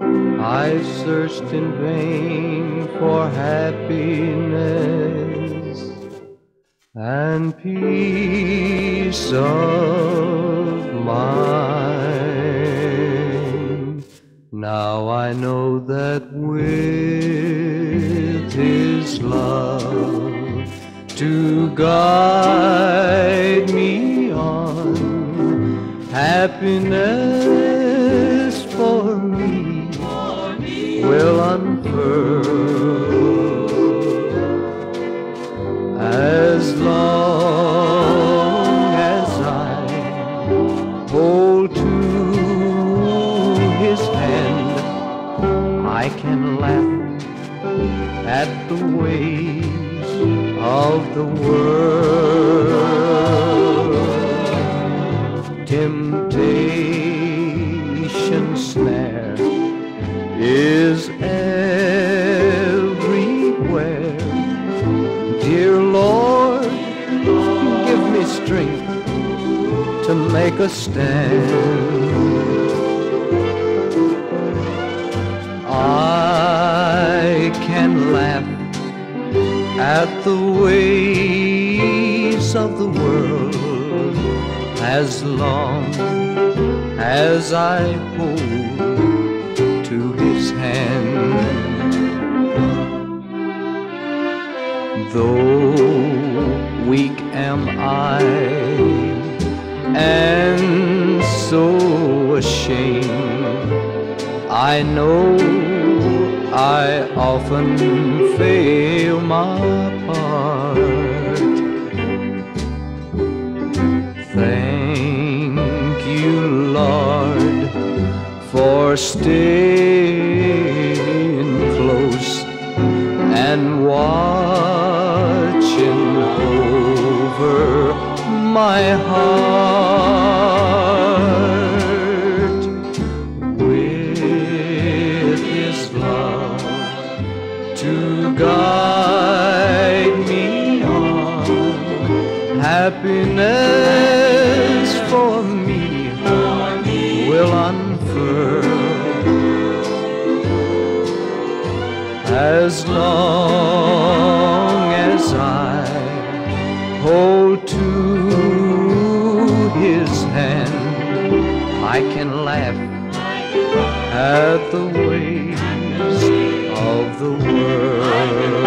I searched in vain for happiness and peace of mind. Now I know that with His love to guide me on, happiness as long as I hold to his hand, I can laugh at the ways of the world. Temptation snare is strength to make a stand. I can laugh at the ways of the world as long as I hold to his hand. Though so ashamed, I know I often fail my part. Thank you, Lord, for staying close and watching over my heart to guide me on. Happiness for me will unfurl as long as I hold to his hand. I can laugh at the ways of the world.